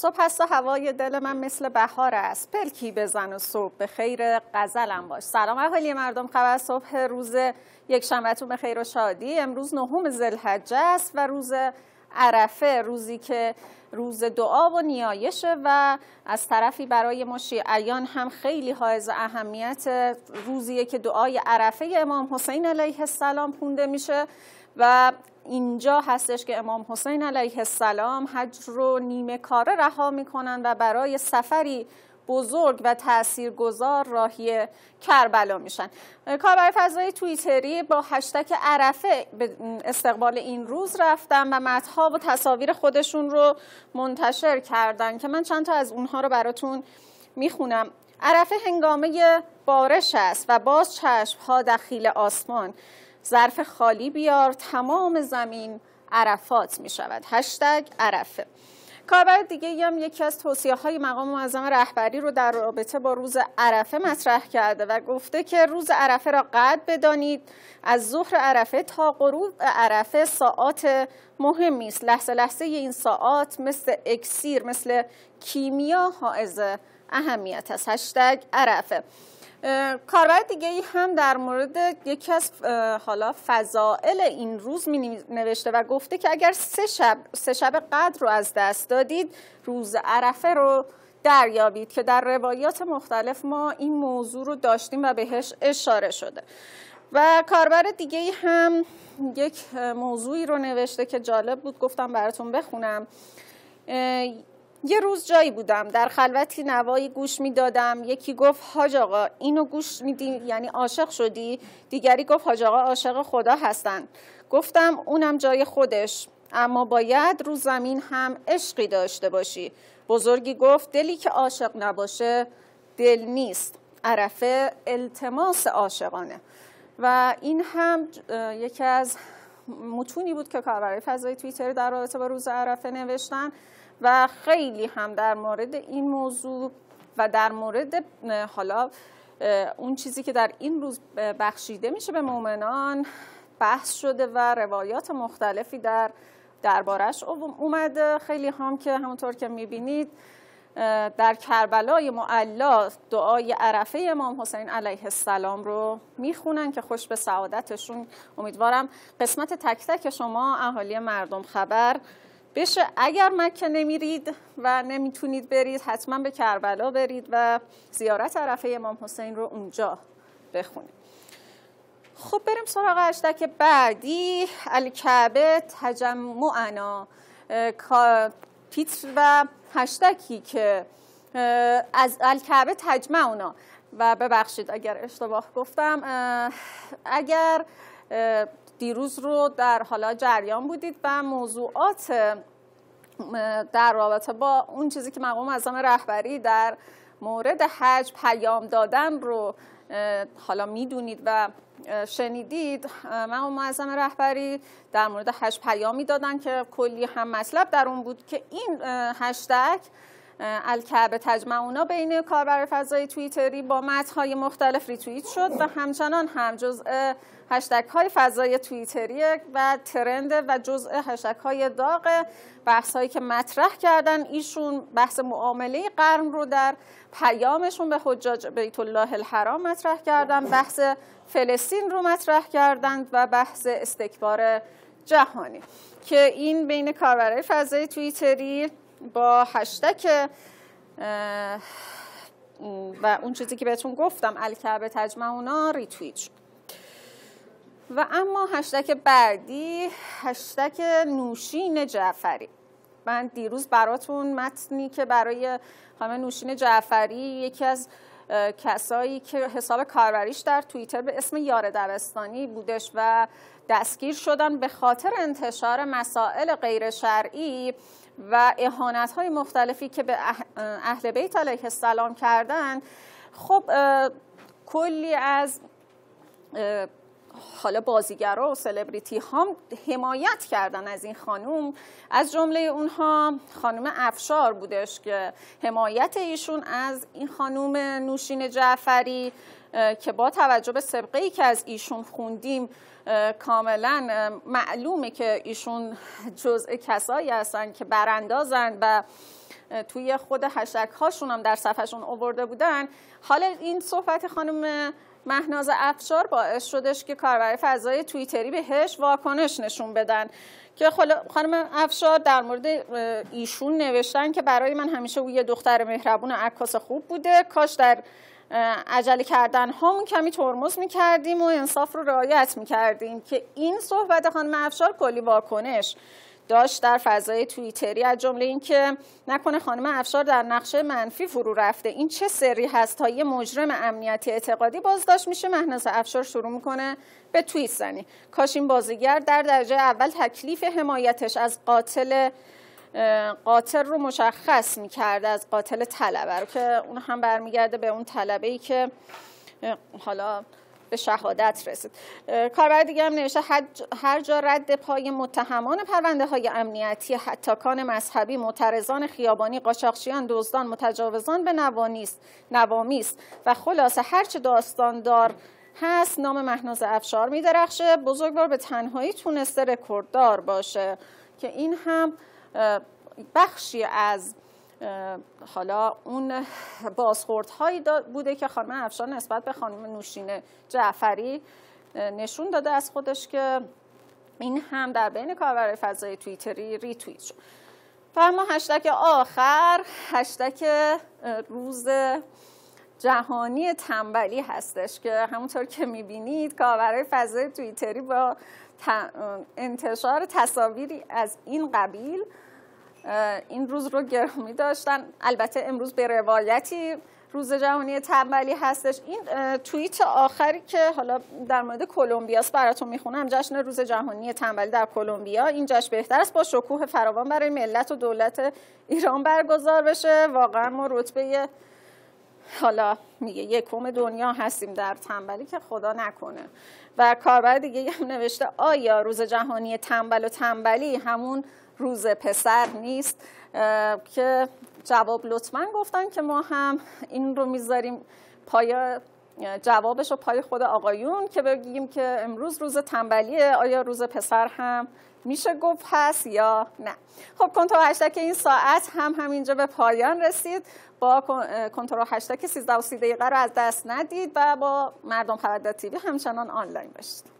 صبح هست هوای دل من مثل بهار است. پلکی بزن و صبح به خیر غزلم باش. سلام اهالی مردم خبر صبح روز یک شنبهتون به خیر و شادی. امروز نهم ذوالحجه است و روز عرفه روزی که روز دعا و نیایشه و از طرفی برای ما شیعیان هم خیلی حائز اهمیت روزیه که دعای عرفه امام حسین علیه السلام خونده میشه. و اینجا هستش که امام حسین علیه السلام حج رو نیمه کاره رها می‌کنن و برای سفری بزرگ و تاثیرگذار راهی کربلا میشن. کاربر فضای توییتری با هشتک عرفه به استقبال این روز رفتن و متها و تصاویر خودشون رو منتشر کردن که من چند تا از اونها رو براتون می‌خونم. عرفه هنگامه بارش است و باز چشم ها دخیل آسمان. ظرف خالی بیار تمام زمین عرفات می شود هشتگ عرفه. کاربر دیگه هم یکی از توصیه های مقام معظم رهبری رو در رابطه با روز عرفه مطرح کرده و گفته که روز عرفه را قد بدانید. از ظهر عرفه تا غروب عرفه ساعات مهمی است. لحظه لحظه این ساعات مثل اکسیر مثل کیمیا حائز اهمیت است. هشتگ عرفه. کاربر دیگه ای هم در مورد یکی از حالا فضائل این روز می نوشته و گفته که اگر سه شب سه شب قدر رو از دست دادید روز عرفه رو دریابید که در روایات مختلف ما این موضوع رو داشتیم و بهش اشاره شده. و کاربر دیگه ای هم یک موضوعی رو نوشته که جالب بود گفتم براتون بخونم. یه روز جایی بودم. در خلوتی نوایی گوش می‌دادم. یکی گفت حاج آقا اینو گوش میدی؟ یعنی عاشق شدی؟ دیگری گفت حاج آقا عاشق خدا هستن. گفتم اونم جای خودش. اما باید رو زمین هم عشقی داشته باشی. بزرگی گفت دلی که عاشق نباشه دل نیست. عرفه التماس عاشقانه. و این هم یکی از متونی بود که کاربرای فضای توییتر در رابطه با روز عرفه نوشتن. و خیلی هم در مورد این موضوع و در مورد حالا اون چیزی که در این روز بخشیده میشه به مؤمنان بحث شده و روایات مختلفی در دربارش اومده. خیلی هم که همونطور که می‌بینید در کربلای معلا دعای عرفه امام حسین علیه السلام رو می‌خونن که خوش به سعادتشون. امیدوارم قسمت تک تک شما اهالی مردم خبر بشه. اگر مکه نمیرید و نمی‌تونید برید حتما به کربلا برید و زیارت عرفه امام حسین رو اونجا بخونید. خب بریم سراغ هشتک بعدی. الکعبه تجمعنا. تیتر و هشتکی که از الکعبه تجمعنا. و ببخشید اگر اشتباه گفتم اگر دیروز رو در حالا جریان بودید و موضوعات در رابطه با اون چیزی که مقام معظم رهبری در مورد حج پیام دادن رو حالا می‌دونید و شنیدید. مقام معظم رهبری در مورد حج پیامی دادن که کلی هم مطلب در اون بود که این هشتگ الکعبه تجمعونا بین کاربر فضای توییتری با متنهای مختلف ریتوییت شد و همچنان هم جزء هشتگ های فضای توییتری و ترند و جزء هشتگ های داغ بحث هایی که مطرح کردن ایشون بحث معامله قرن رو در پیامشون به حجاج بیت الله الحرام مطرح کردن بحث فلسطین رو مطرح کردند و بحث استکبار جهانی که این بین کاربرای فضای توییتری با هشتگ و اون چیزی که بهتون گفتم الکعبه تجمعونا ریتویت شد. و اما هشتگ بعدی هشتگ نوشین جعفری. من دیروز براتون متنی که برای خانم نوشین جعفری یکی از کسایی که حساب کاربریش در توییتر به اسم یار دبستانی بودش و دستگیر شدن به خاطر انتشار مسائل غیر شرعی و اهانت های مختلفی که به اهل بیت علیه السلام کردن خب کلی از حالا بازیگرا و سلبریتی هم حمایت کردن از این خانوم. از جمله اونها خانوم افشار بودش که حمایت ایشون از این خانوم نوشین جعفری که با توجه به سبقه ای که از ایشون خوندیم کاملا معلومه که ایشون جزء کسایی هستن که براندازن و توی خود هشتگ هاشون هم در صفحشون آورده بودن. حالا این صحبت خانم مهناز افشار باعث شدش که کاربر فضای توییتری بهش واکنش نشون بدن. که خانم افشار در مورد ایشون نوشتن که برای من همیشه او یه دختر مهربون عکاس خوب بوده. کاش در عجله کردن هامون کمی ترمز می‌کردیم و انصاف رو رعایت می‌کردیم. که این صحبت خانم افشار کلی واکنش. داشت در فضای توییتری از جمله اینکه نکنه خانم افشار در نقشه منفی فرو رفته. این چه سری هست تا یه مجرم امنیتی اعتقادی بازداشت میشه؟ مهناز افشار شروع می‌کنه به توییت زنی. کاش این بازیگر در درجه اول تکلیف حمایتش از قاتل قاتل رو مشخص می‌کرده از قاتل طلبه رو که اون هم برمیگرده به اون طلبه ای که حالا به شهادت رسید. کاربر دیگه هم نوشته هر جا رد پای متهمان پرونده های امنیتی حتاکان مذهبی معترضان خیابانی قاچاقچیان دزدان متجاوزان به نوانیست نوامیست و خلاصه هرچه داستان دار هست نام مهناز افشار میدرخشه. بزرگوار به تنهایی تونسته رکورددار باشه. که این هم بخشی از حالا اون بازخوردهایی بوده که خانم افشار نسبت به خانم نوشین جعفری نشون داده از خودش که این هم در بین کاربرای فضای توییتری ریتوییت شد. و اما هشتک آخر هشتک روز جهانی تنبلی هستش که همونطور که می‌بینید کاربرای فضای توییتری با انتشار تصاویری از این قبیل این روز رو گرامی داشتن. البته امروز به روایتی روز جهانی تنبلی هستش. این توییت آخری که حالا در مورد کلمبیاست براتون می‌خونم. جشن روز جهانی تنبلی در کلمبیا. این جشن بهتر است با شکوه فراوان برای ملت و دولت ایران برگزار بشه. واقعا ما رتبه حالا میگه یکم دنیا هستیم در تنبلی که خدا نکنه. و کاربر دیگه هم نوشته آیا روز جهانی تنبل و تنبلی همون روز پسر نیست که جواب لطفا گفتن که ما هم این رو می‌ذاریم پای جوابش رو پای خود آقایون که بگیم که امروز روز تنبلیه آیا روز پسر هم میشه گفت هست یا نه. خب کنترل هشتک این ساعت هم همینجا به پایان رسید. با کنترل هشتک 13 و 30 دقیقه رو از دست ندید و با مردم خبردار تیوی همچنان آنلاین باشید.